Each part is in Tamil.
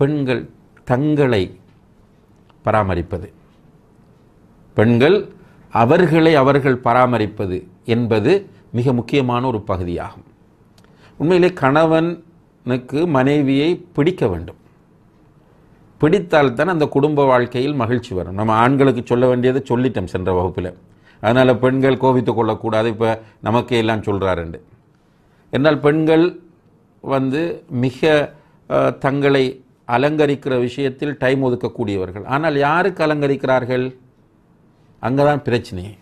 பெண்கள் தங்களை பராமரிப்பது. பெண்கள் அவர்களை அவர்கள் பராமரிப்பது என்பது மிக முக்கியமான ஒரு பகுதியாகும். உண்மையிலே கணவனுக்கு மனைவியை பிடிக்க வேண்டும். பிடித்தால்தான் அந்த குடும்ப வாழ்க்கையில் மகிழ்ச்சி வரும். நம்ம ஆண்களுக்கு சொல்ல வேண்டியதை சொல்லிட்டோம் சென்ற வகுப்பில். அதனால் பெண்கள் கோபித்து கொள்ளக்கூடாது. இப்போ நமக்கே எல்லாம் சொல்கிறாருண்டு என்றால் பெண்கள் வந்து மிக தங்களை அலங்கரிக்கிற விஷயத்தில் டைம் ஒதுக்கக்கூடியவர்கள். ஆனால் யாருக்கு அலங்கரிக்கிறார்கள்? அங்கே தான் பிரச்சனையே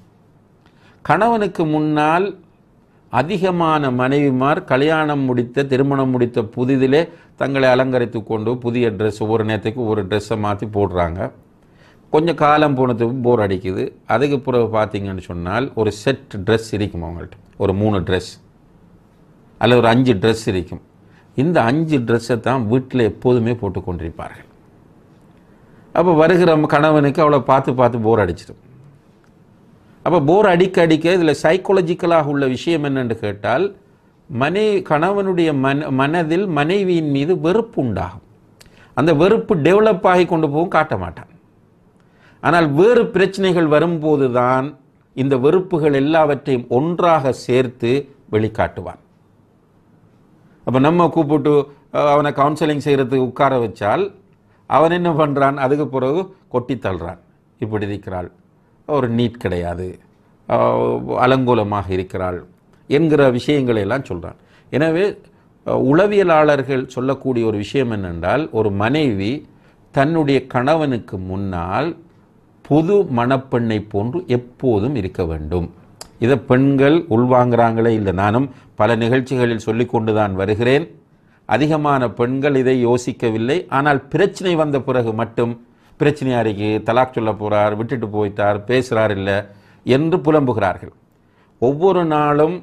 கணவனுக்கு முன்னால் அதிகமான மனைவிமார் கல்யாணம் முடித்த திருமணம் முடித்த புதிதிலே தங்களை அலங்கரித்து கொண்டு புதிய ட்ரெஸ் ஒவ்வொரு நேரத்துக்கு ஒரு ட்ரெஸ்ஸை மாற்றி போடுறாங்க. கொஞ்சம் காலம் போனதுக்கு போர் அடிக்குது. அதுக்கு பிறகு பார்த்தீங்கன்னு சொன்னால் ஒரு செட் ட்ரெஸ் இருக்கும் அவங்கள்ட்ட. ஒரு மூணு ட்ரெஸ் அல்லது ஒரு அஞ்சு ட்ரெஸ் இருக்கும். இந்த அஞ்சு ட்ரெஸ்ஸை தான் வீட்டில் எப்போதுமே போட்டு கொண்டிருப்பார்கள் அப்போ வருகிற கணவனுக்கு அவளை பார்த்து பார்த்து போர் அடிச்சிடும். அப்போ போர் அடிக்க அடிக்க இதில் சைக்காலஜிக்கலாக உள்ள விஷயம் என்னென்று கேட்டால் மனை கணவனுடைய மன மனதில் மனைவியின் மீது வெறுப்பு உண்டாகும். அந்த வெறுப்பு டெவலப் ஆகி கொண்டு போகும் காட்ட மாட்டான். ஆனால் வேறு பிரச்சனைகள் வரும்போது தான் இந்த வெறுப்புகள் எல்லாவற்றையும் ஒன்றாக சேர்த்து வெளிக்காட்டுவான். அப்போ நம்ம கூப்பிட்டு அவனை கவுன்சிலிங் செய்கிறதுக்கு உட்கார வச்சால் அவன் என்ன பண்ணுறான் அதுக்கு பிறகு கொட்டி தள்ளுறான். இப்படி இருக்கிறாள். ஒரு நீட் கிடையாது. அலங்கூலமாக அலங்கோலமாக இருக்கிறாள் என்கிற விஷயங்களை எல்லாம் சொல்கிறான் எனவே உளவியலாளர்கள் சொல்லக்கூடிய ஒரு விஷயம் என்னென்றால் ஒரு மனைவி தன்னுடைய கணவனுக்கு முன்னால் புது மணப்பெண்ணை போன்று எப்போதும் இருக்க வேண்டும். இதை பெண்கள் உள்வாங்கிறாங்களே இல்லை நானும் பல நிகழ்ச்சிகளில் சொல்லி கொண்டு தான் வருகிறேன். அதிகமான பெண்கள் இதை யோசிக்கவில்லை. ஆனால் பிரச்சனை வந்த பிறகு மட்டும் பிரச்சனையா இருக்கு தலாக் சொல்ல போகிறார் விட்டுட்டு போயிட்டார் பேசுகிறார் இல்லை என்று புலம்புகிறார்கள். ஒவ்வொரு நாளும்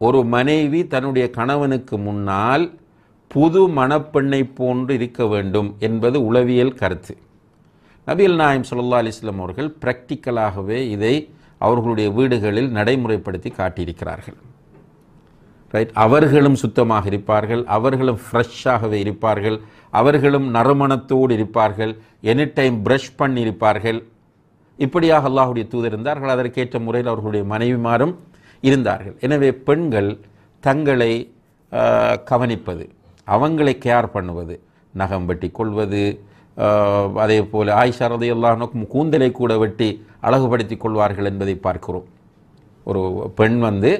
ஒரு மனைவி தன்னுடைய கணவனுக்கு முன்னால் புது மணப்பெண்ணை போன்று இருக்க வேண்டும் என்பது உளவியல் கருத்து. நபிகள் நாயம் ஸல்லல்லாஹு அலைஹி அவர்கள் பிராக்டிக்கலாகவே இதை அவர்களுடைய வீடுகளில் நடைமுறைப்படுத்தி காட்டியிருக்கிறார்கள். ரைட் அவர்களும் சுத்தமாக இருப்பார்கள் அவர்களும் ஃப்ரெஷ்ஷாகவே இருப்பார்கள் அவர்களும் நறுமணத்தோடு இருப்பார்கள் எனி டைம் ப்ரஷ் பண்ணி இருப்பார்கள். இப்படியாக அல்லாஹுடைய தூதர் இருந்தார்கள் அதற்கேற்ற முறையில் அவர்களுடைய மனைவிமாரும் இருந்தார்கள். எனவே பெண்கள் தங்களை கவனிப்பது அவங்களை கேர் பண்ணுவது நகம் வெட்டி கொள்வது அதே போல் ஆயிஷா ரதையெல்லாம் கூந்தலை கூட வெட்டி அழகுபடுத்திக் கொள்வார்கள் என்பதை பார்க்கிறோம். ஒரு பெண் வந்து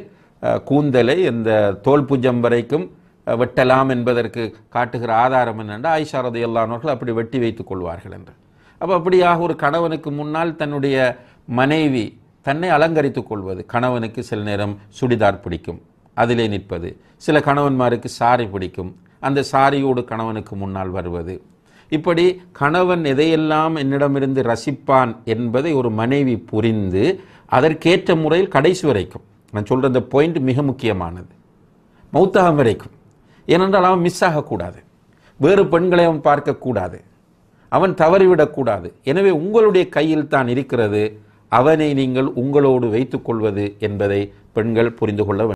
கூந்தலை இந்த தோல் புஜம் வரைக்கும் வெட்டலாம் என்பதற்கு காட்டுகிற ஆதாரம் என்னென்றால் ஆயிஷா ரதையல்லானவர்கள் அப்படி வெட்டி வைத்துக் கொள்வார்கள் என்று. அப்போ அப்படியாக ஒரு கணவனுக்கு முன்னால் தன்னுடைய மனைவி தன்னை அலங்கரித்துக் கொள்வது. கணவனுக்கு சில நேரம் சுடிதார் பிடிக்கும் அதிலே நிற்பது. சில கணவன்மாருக்கு சாரி பிடிக்கும். அந்த சாரியோடு கணவனுக்கு முன்னால் வருவது. இப்படி கணவன் எதையெல்லாம் என்னிடமிருந்து ரசிப்பான் என்பதை ஒரு மனைவி புரிந்து அதற்கேற்ற முறையில் கடைசி வரைக்கும் நான் சொல்கிற அந்த பாயிண்ட் மிக முக்கியமானது மௌத்தாகம் வரைக்கும். ஏனென்றால் அவன் மிஸ் ஆகக்கூடாது. வேறு பெண்களை அவன் பார்க்கக்கூடாது. அவன் தவறிவிடக்கூடாது. எனவே உங்களுடைய கையில் தான் இருக்கிறது. அவனை நீங்கள் உங்களோடு வைத்துக்கொள்வது என்பதை பெண்கள் புரிந்து கொள்ள வேண்டும்.